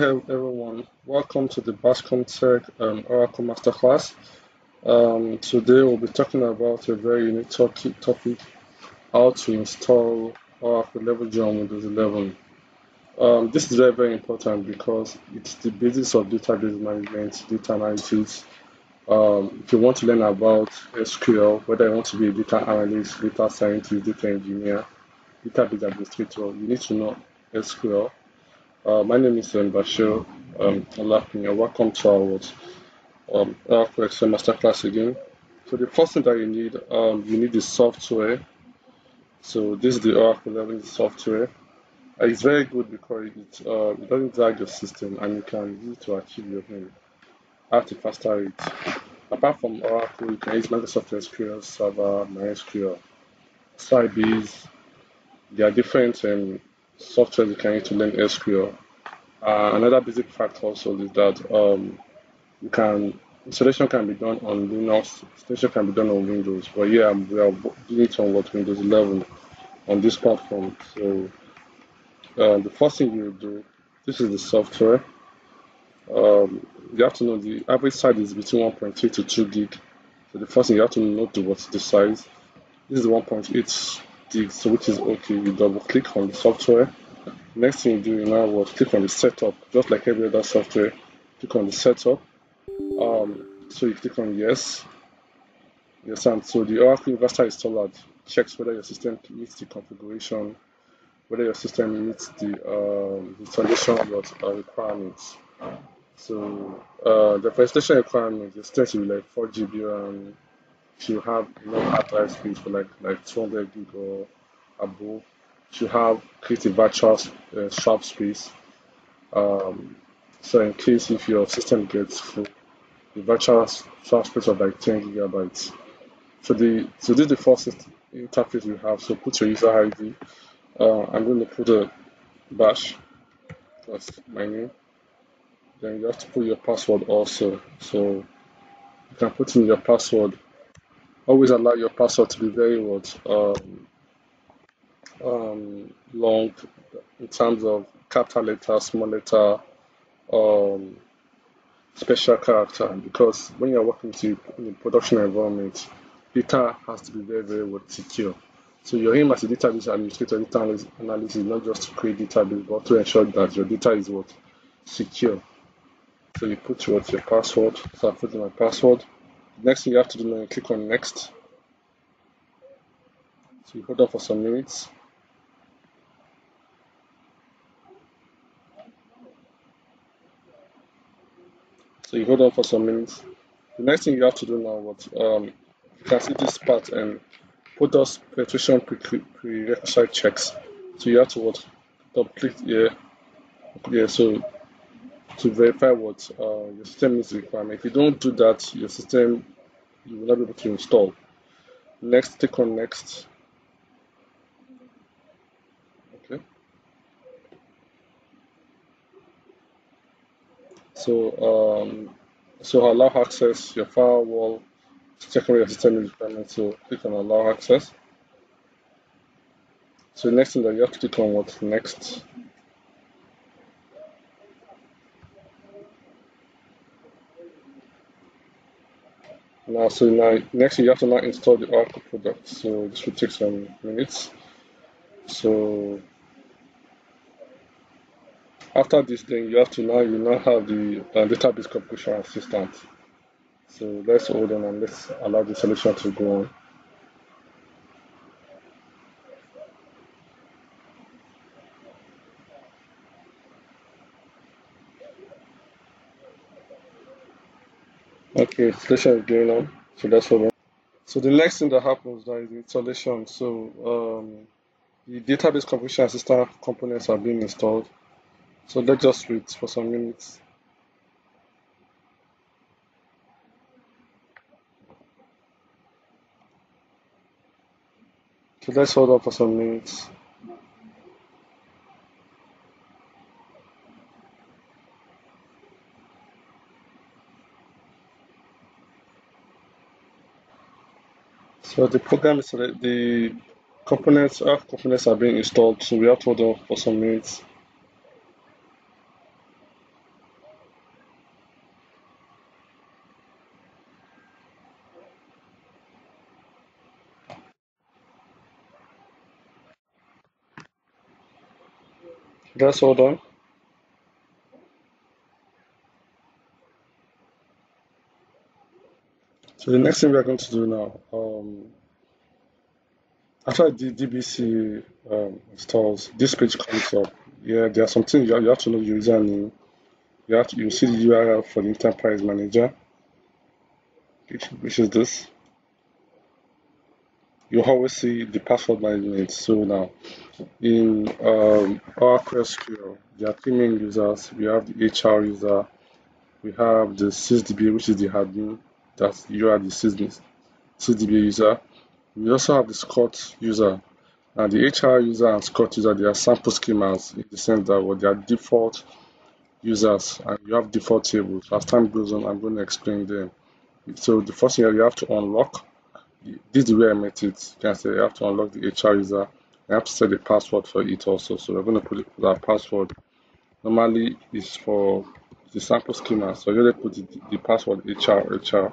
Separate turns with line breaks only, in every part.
Hello everyone, welcome to the Bashcom Tech um, Oracle Masterclass. Um, today we'll be talking about a very unique topic, how to install Oracle 11g on Windows 11. Um, this is very very important because it's the basis of database management, data analysis. Um, if you want to learn about SQL, whether you want to be a data analyst, data scientist, data engineer, database administrator, you need to know SQL uh, my name is um, um. Welcome to our um, Oracle SQL Masterclass again. So the first thing that you need, um, you need the software. So this is the Oracle 11 software. It's very good because it, uh, it doesn't drag your system and you can use it to achieve your aim at a faster rate. Apart from Oracle, you can use Microsoft SQL Server, MySQL, Sybase. There are different um, software you can use to learn SQL. Uh, another basic fact also is that um, you can installation can be done on Linux, installation can be done on Windows. But yeah, we are doing it on what Windows 11 on this platform. So uh, the first thing you do, this is the software. Um, you have to know the average size is between 1.3 to 2 gig. So the first thing you have to know what's the size. This is 1.8 so which is okay you double click on the software. Next thing you do now was click on the setup just like every other software click on the setup. Um, so you click on yes. Yes and so the Oracle Investor Installer checks whether your system meets the configuration whether your system meets the um, installation requirements. So uh, the presentation requirements is tends to be like 4 GB RAM you have enough drive space for like like 200 gig or above. You have create a virtual uh, swap space. Um, so in case if your system gets full, the virtual swap space of like 10 gigabytes. So the so this is the first interface you have. So put your user ID. Uh, I'm going to put a bash. That's my name. Then you have to put your password also. So you can put in your password always allow your password to be very what um, um, long in terms of capital letter, small letter, um, special character because when you're working to, in a production environment, data has to be very, very well secure. So your aim as a database administrator, data analyst is not just to create database, but to ensure that your data is what secure. So you put what your password. So I put in my password. Next thing you have to do now, click on next. So you hold on for some minutes. So you hold on for some minutes. The next thing you have to do now what um, you can see this part and put those penetration prerequisite checks. So you have to what double click here. Yeah, so to verify what uh, your system needs requirement. If you don't do that, your system you will not be able to install. Next, click on next. Okay. So um, so allow access your firewall. Check your system requirement. So click on allow access. So next thing that you have to click on what next. Now, so now next you have to now install the Oracle product. So this will take some minutes. So after this, then you have to now you now have the uh, database configuration assistant. So let's hold on and let's allow the solution to go on. Okay, installation is going on. So that's what. So the next thing that happens now is installation. So um, the database configuration assistant components are being installed. So let's just wait for some minutes. So let's hold on for some minutes. So the program is the components, our components are being installed, so we have to hold on for some minutes. Just hold on. So the next thing we are going to do now, um, after the DBC um, installs, this page comes up. Yeah, there are some things you have, you have to know username. You have to you see the URL for the enterprise manager, which, which is this. You always see the password management. So now, in um, Oracle SQL, there are three main users. We have the HR user, we have the sysdb, which is the admin, that you are the sysdb user. We also have the Scott user. And the HR user and Scott user, they are sample schemas in the sense that well, they are default users and you have default tables. As time goes on, I'm going to explain them. So the first thing you have to unlock, this is the way I met it. You can say you have to unlock the HR user. You have to set the password for it also. So we're going to put, our password. Normally it's for the sample schema. So you're going to put the, the password HR, HR.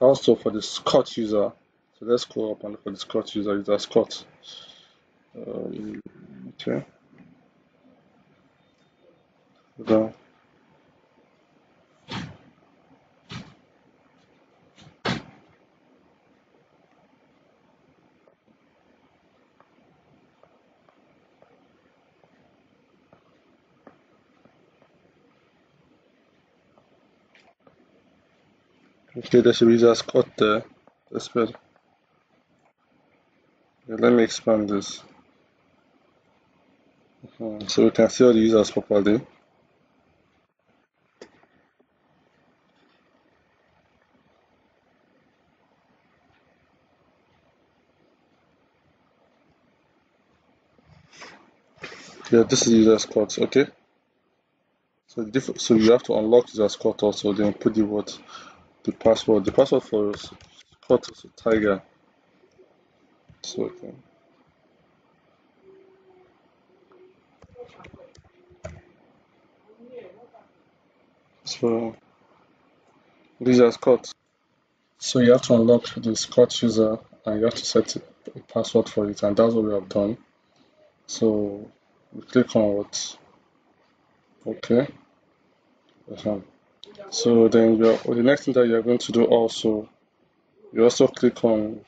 Also for the Scott user, so let's go up and look at the Scott user, user Scott. Uh, okay. The, Okay, be just Scott there. That's better. Yeah, let me expand this. Uh, so we can see all the users properly. Yeah, this is the user Scott, okay? So so you have to unlock user Scott also, then put the what the password. The password for Scott is tiger. So okay. So these are Scott. So you have to unlock the Scott user and you have to set a password for it and that's what we have done. So we click on what okay. Uh -huh. So then you're, the next thing that you're going to do also, you also click on,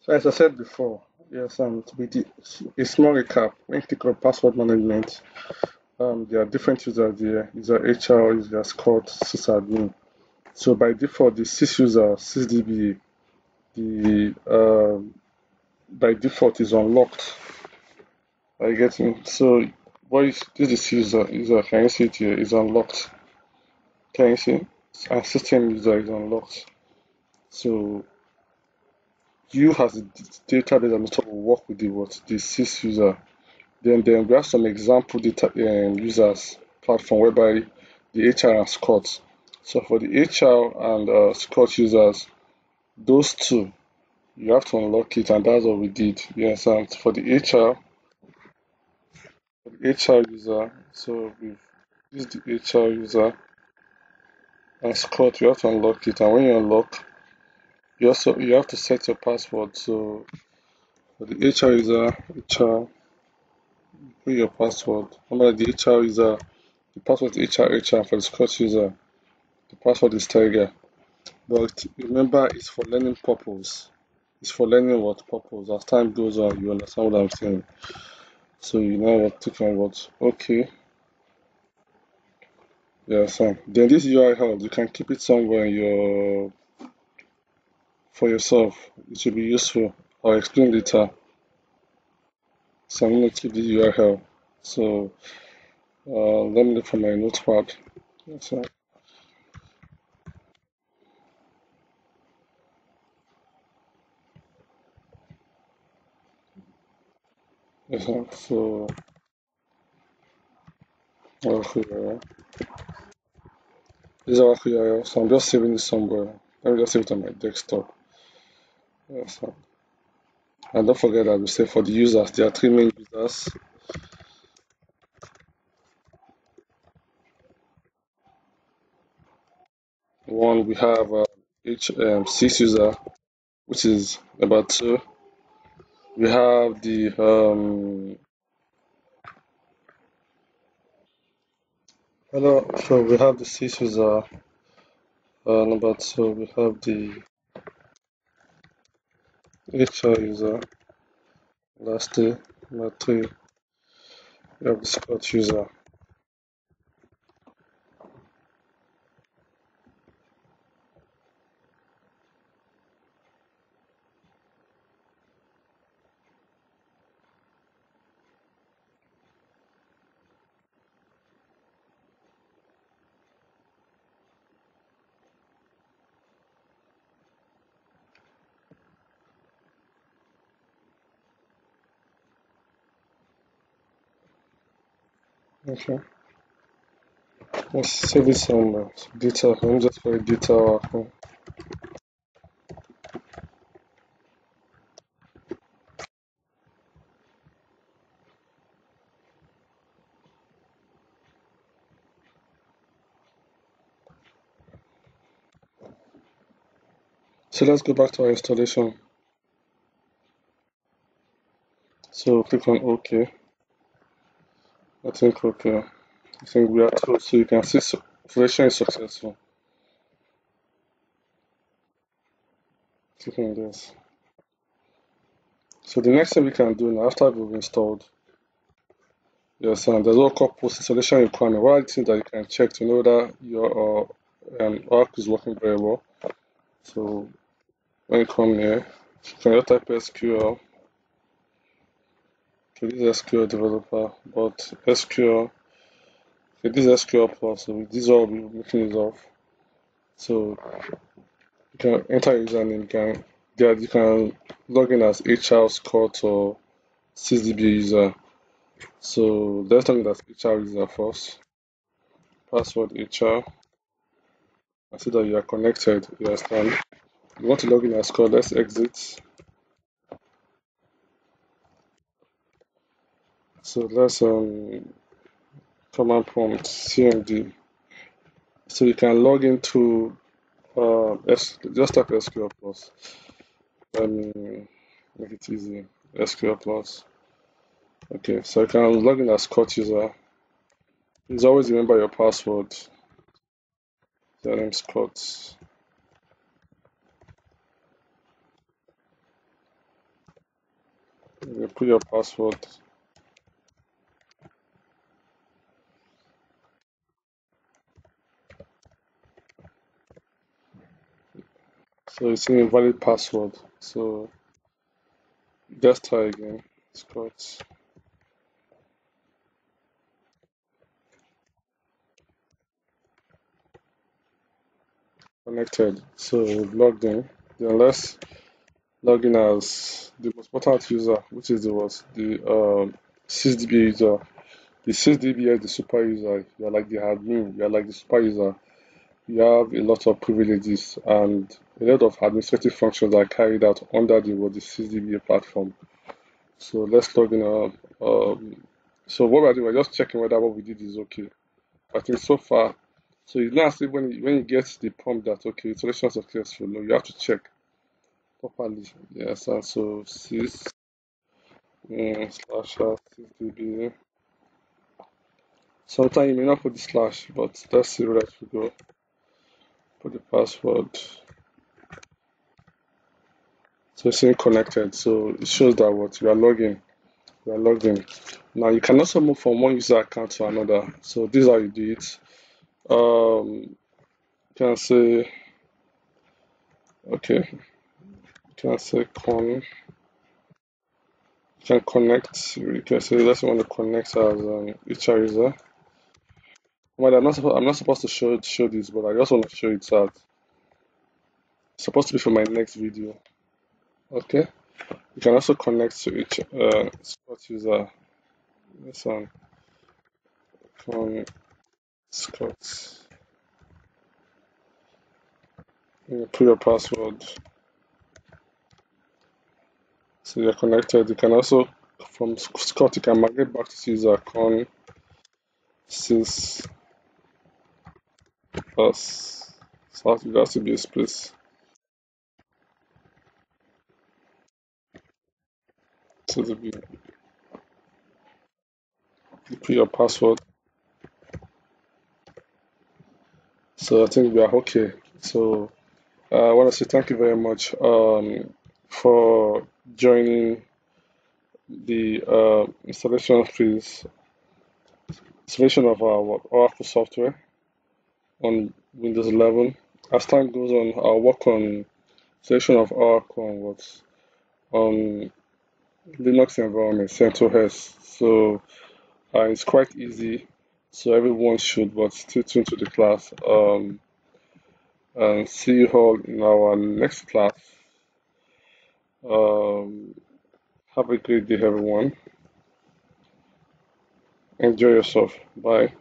so as I said before, yes, um, to be a small recap, when you click on password management, um, there are different users there, user HR, user Scott, sysadmin. So by default, the sys user, sysdb, the um, by default is unlocked. Are you getting? So what is this user user can you see it here is unlocked. Can you see our system user is unlocked. So you as a database administrator will work with the what the sys user. Then then we have some example data um, users platform whereby the HR and Scott so for the HR and uh, Scott users those two you have to unlock it and that's what we did. Yes and for the HR HR user so we've used the HR user and Scott you have to unlock it and when you unlock you also you have to set your password. So for the HR user HR put your password. Remember the HR user the password is HR HR for the Scott user the password is Tiger. But remember it's for learning purpose. It's for learning what purpose. As time goes on you understand what I'm saying so you know what to on what? Okay. Yeah so then this URL you can keep it somewhere in your for yourself. It should be useful. I'll explain later. So I'm going to keep this URL so uh, let me look for my notepad. So so URL so I'm just saving it somewhere let me just save it on my desktop. And don't forget that we say for the users. There are three main users. One we have uh, H um, sys user, which is about two. We have the um, hello. So we have the sys user. Uh, number two, we have the HR user. Lastly, number three, we have the Scott user. Okay. Let's save it some uh, data. I'm just for data. So let's go back to our installation. So click on OK. I think OK. I think we are through. So you can see installation is successful. Click on this. So the next thing we can do now after we've installed yes, and there's also post installation requirement. What are the things that you can check to know that your uh, um, is working very well? So when you come here, you can type SQL. Okay, this is SQL developer, but SQL, okay, this SQL plus, so this is all we're making use of. So you can enter username, can there you can log in as HR Scott or SysDB user. So let's log in as HR user first. Password HR. I see that you are connected, you understand. You want to log in as Scott, let's exit. So let's um command prompt cmd. So you can log into uh, just type SQL plus. Let me make it easy. SQL plus. Okay, so you can log in as Scott user. Please always remember your password. Your name Scott. You put your password. So it's an invalid password. So just try again. Scott. Connected. So we've logged in. Then let's log in as the most important user, which is the what the um, user. The SysDB is the super user. You're like the admin. You're like the super user. You have a lot of privileges and a lot of administrative functions are carried out under the what the SysDB platform. So let's log in. Uh, um, so what we're doing, we're just checking whether what we did is okay. I think so far, so you now see when you, when you get the prompt that okay, installation successful, no, you have to check properly. Yes, and so sys um, slash sysdb. Sometimes you may not put the slash, but let's see where go. Put the password. So it's saying connected. So it shows that what you are logging. You are logged in. Now you can also move from one user account to another. So this is how you do it. Um, can say, okay, can say con. You can connect. You can say let's want to connect as um, each user. Well, I'm not supposed, I'm not supposed to show show this, but I just want to show it that it's supposed to be for my next video. Okay. You can also connect to each uh, Scott user. This one. From Scott. You put your password. So you're connected. You can also from Scott you can migrate back to user con sys as saat gasi bir sürpriz. To the view. You put your password. So I think we are okay. So uh, I want to say thank you very much um, for joining the uh, installation phase installation of our Oracle software on Windows 11. As time goes on, I'll work on installation of on what's on Linux environment, CentOS. So uh, it's quite easy. So everyone should, but stay tuned to the class. Um, and see you all in our next class. Um, have a great day, everyone. Enjoy yourself. Bye.